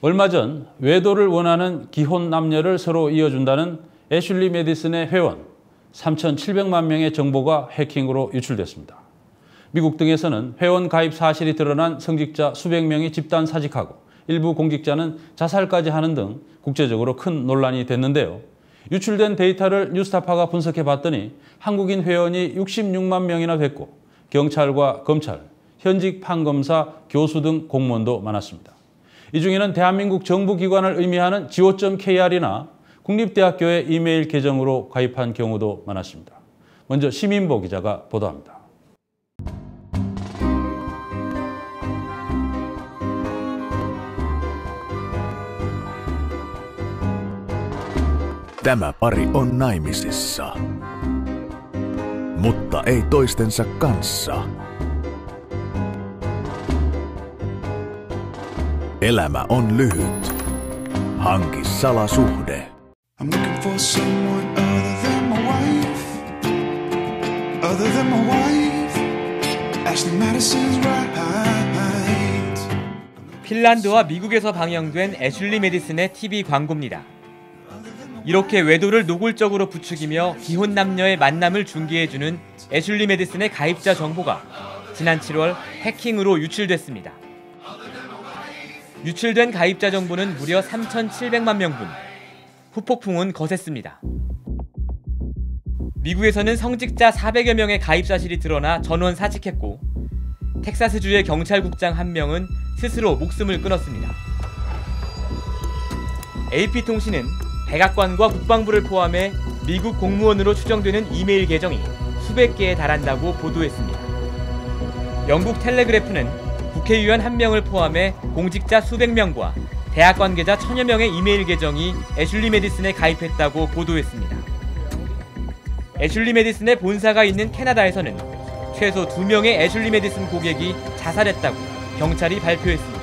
얼마 전 외도를 원하는 기혼 남녀를 서로 이어준다는 애슐리 메디슨의 회원 3,700만 명의 정보가 해킹으로 유출됐습니다. 미국 등에서는 회원 가입 사실이 드러난 성직자 수백 명이 집단 사직하고 일부 공직자는 자살까지 하는 등 국제적으로 큰 논란이 됐는데요. 유출된 데이터를 뉴스타파가 분석해 봤더니 한국인 회원이 66만 명이나 됐고 경찰과 검찰, 현직 판검사, 교수 등 공무원도 많았습니다. 이 중에는 대한민국 정부기관을 의미하는 지호.kr이나 국립대학교의 이메일 계정으로 가입한 경우도 많았습니다. 먼저 시민보 기자가 보도합니다. Tämä pari on naimisissa, mutta ei toistensa kanssa. Elämä on lyhyt. Hanki salasuhde. I'm looking for someone other than my wife. Other than my wife. Ashley Madison's right. 핀란드와 미국에서 방영된 애슐리 메디슨의 TV 광고입니다. 이렇게 외도를 노골적으로 부추기며 기혼 남녀의 만남을 중개해주는 애슐리 메디슨의 가입자 정보가 지난 7월 해킹으로 유출됐습니다. 유출된 가입자 정보는 무려 3,700만 명분. 후폭풍은 거셌습니다. 미국에서는 성직자 400여 명의 가입 사실이 드러나 전원 사직했고 텍사스주의 경찰국장 한 명은 스스로 목숨을 끊었습니다. AP통신은 백악관과 국방부를 포함해 미국 공무원으로 추정되는 이메일 계정이 수백 개에 달한다고 보도했습니다. 영국 텔레그래프는 국회의원 한 명을 포함해 공직자 수백 명과 대학 관계자 천여 명의 이메일 계정이 애슐리 메디슨에 가입했다고 보도했습니다. 애슐리 메디슨의 본사가 있는 캐나다에서는 최소 2명의 애슐리 메디슨 고객이 자살했다고 경찰이 발표했습니다.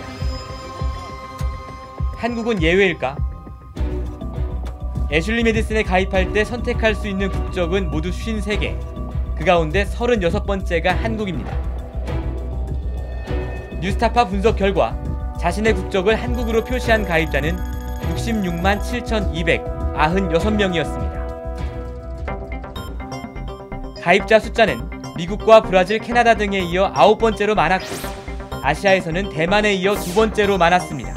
한국은 예외일까? 애슐리 메디슨에 가입할 때 선택할 수 있는 국적은 모두 53개. 그 가운데 36번째가 한국입니다. 뉴스타파 분석 결과 자신의 국적을 한국으로 표시한 가입자는 66만 7,296명이었습니다. 가입자 숫자는 미국과 브라질, 캐나다 등에 이어 아홉 번째로 많았고 아시아에서는 대만에 이어 두 번째로 많았습니다.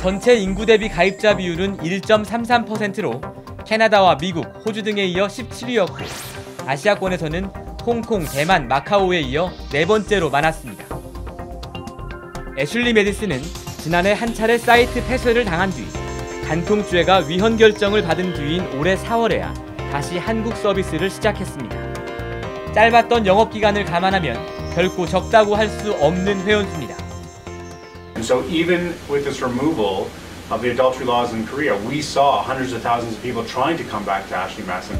전체 인구 대비 가입자 비율은 1.33%로 캐나다와 미국, 호주 등에 이어 17위였고 아시아권에서는 홍콩, 대만, 마카오에 이어 네 번째로 많았습니다. 애슐리 메디슨은 지난해 한 차례 사이트 폐쇄를 당한 뒤 간통죄가 위헌 결정을 받은 뒤인 올해 4월에야 다시 한국 서비스를 시작했습니다. 짧았던 영업 기간을 감안하면 결코 적다고 할 수 없는 회원수입니다. So even with this removal of the adultery laws in Korea, we saw hundreds of thousands of people trying to come back to Ashley Madison.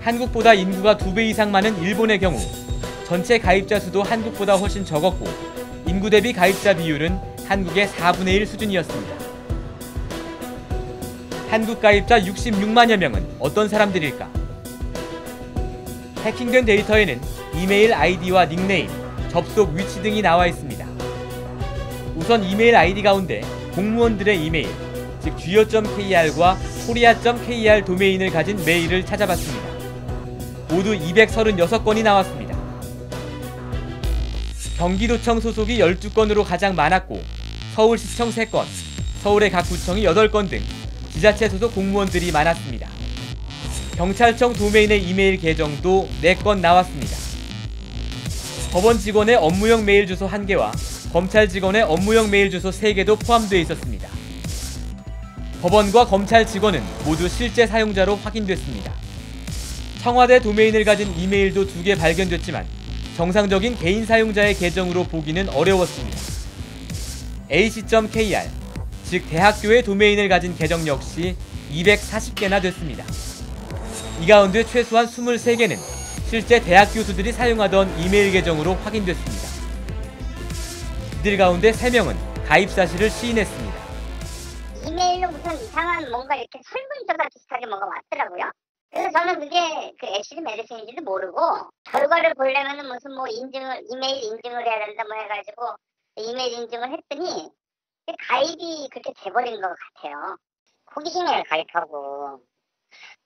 한국보다 인구가 두 배 이상 많은 일본의 경우 전체 가입자 수도 한국보다 훨씬 적었고 인구 대비 가입자 비율은 한국의 4분의 1 수준이었습니다. 한국 가입자 66만여 명은 어떤 사람들일까? 해킹된 데이터에는 이메일 아이디와 닉네임, 접속 위치 등이 나와 있습니다. 우선 이메일 아이디 가운데 공무원들의 이메일, 즉 geo.kr과 korea.kr 도메인을 가진 메일을 찾아봤습니다. 모두 236건이 나왔습니다. 경기도청 소속이 12건으로 가장 많았고 서울시청 3건, 서울의 각 구청이 8건 등 지자체 소속 공무원들이 많았습니다. 경찰청 도메인의 이메일 계정도 4건 나왔습니다. 법원 직원의 업무용 메일 주소 1개와 검찰 직원의 업무용 메일 주소 3개도 포함되어 있었습니다. 법원과 검찰 직원은 모두 실제 사용자로 확인됐습니다. 청와대 도메인을 가진 이메일도 2개 발견됐지만 정상적인 개인 사용자의 계정으로 보기는 어려웠습니다. ac.kr, 즉 대학교의 도메인을 가진 계정 역시 240개나 됐습니다. 이 가운데 최소한 23개는 실제 대학 교수들이 사용하던 이메일 계정으로 확인됐습니다. 이들 가운데 3명은 가입 사실을 시인했습니다. 이메일로 무슨 이상한 뭔가 이렇게 설문조사 비슷하게 뭐가 왔더라고요. 그래서 저는 그게 그 애쉬리 메디슨인지도 모르고 결과를 보려면은 무슨 뭐 인증을 이메일 인증을 해야 된다 뭐 해가지고 이메일 인증을 했더니 가입이 그렇게 돼버린 것 같아요. 호기심에 가입하고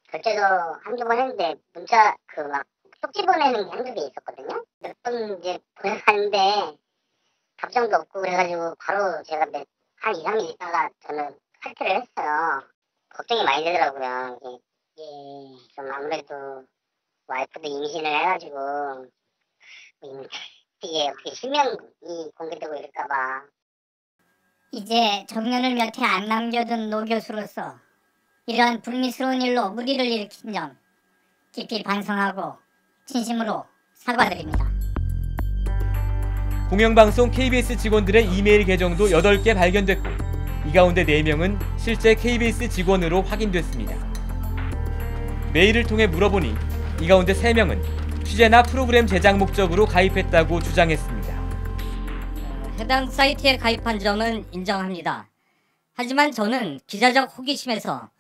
결제도 한두 번 했는데 문자 그 막 쪽지 보내는 게 한두 개 있었거든요. 몇 번 이제 보내봤는데 답장도 없고 그래가지고 바로 제가 몇, 한 2, 3일 있다가 저는 탈퇴를 했어요. 걱정이 많이 되더라고요. 이게, 이게 좀 아무래도 와이프도 임신을 해가지고 임- 이게 어떻게 실명이 공개되고 이럴까봐 이제 정년을 몇 해 안 남겨둔 노 교수로서 이러한 불미스러운 일로 무리를 일으킨 점 깊이 반성하고 진심으로 사과드립니다. 공영방송 KBS 직원들의 이메일 계정도 8개 발견됐고 이 가운데 4명은 실제 KBS 직원으로 확인됐습니다. 메일을 통해 물어보니 이 가운데 3명은 취재나 프로그램 제작 목적으로 가입했다고 주장했습니다. 해당 사이트에 가입한 점은 인정합니다. 하지만 저는 기자적 호기심에서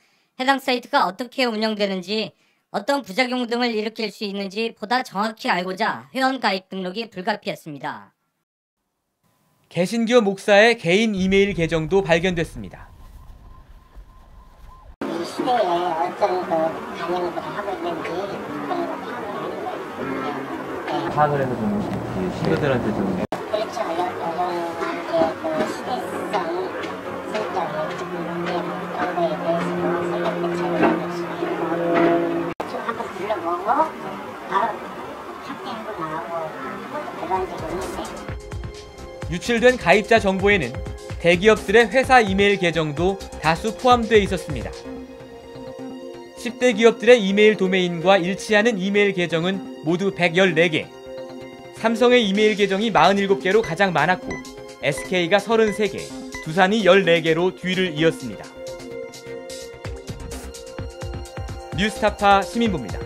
해당 사이트가 어떻게 운영되는지 어떤 부작용 등을 일으킬 수 있는지 보다 정확히 알고자 회원 가입 등록이 불가피했습니다. 개신교 목사의 개인 이메일 계정도 발견됐습니다. 파악을 해서 좀 신도들한테 좀 유출된 가입자 정보에는 대기업들의 회사 이메일 계정도 다수 포함되어 있었습니다. 10대 기업들의 이메일 도메인과 일치하는 이메일 계정은 모두 114개. 삼성의 이메일 계정이 47개로 가장 많았고 SK가 33개, 두산이 14개로 뒤를 이었습니다. 뉴스타파 시민부입니다.